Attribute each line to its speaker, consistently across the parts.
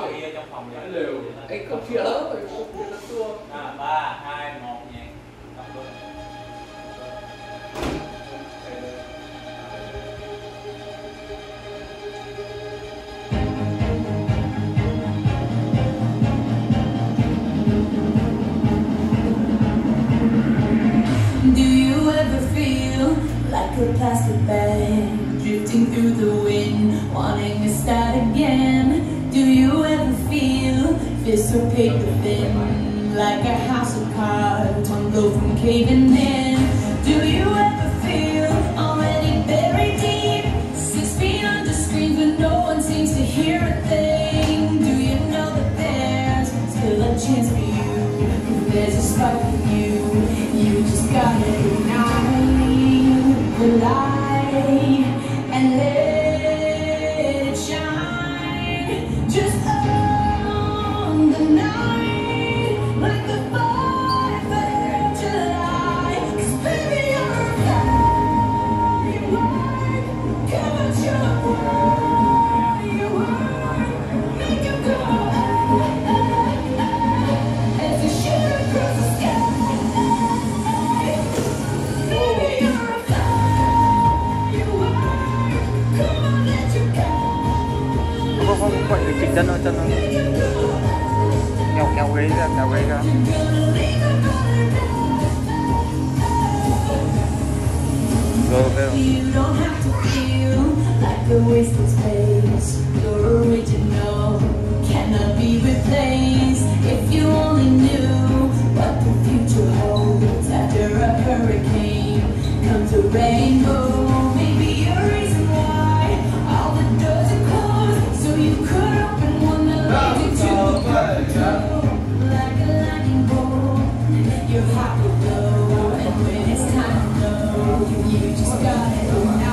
Speaker 1: có ghi trong phòng vậy
Speaker 2: Liều Anh không chịu lỡ rồi không chịu lỡ chua
Speaker 1: à, ba hai một nhạc đọc luôn.
Speaker 3: Do you ever feel like a plastic bag drifting through the wind, wanting to start again? Feel paper thin, like a house of cards, one blow from caving in? Do you ever feel already buried deep, six feet under screens, but no one seems to hear a thing? Do you know that there's still a chance for you? If there's a spark in you, you just gotta
Speaker 4: không không phải chỉnh chân thôi chân thôi kéo kéo ghế ra kéo ghế ra rồi ok rồi
Speaker 3: You don't have you just gotta ignite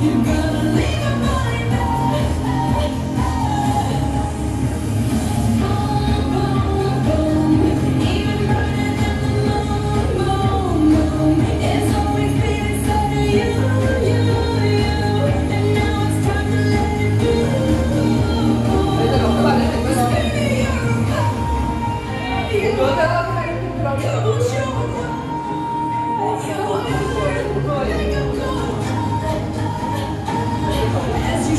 Speaker 3: You're gonna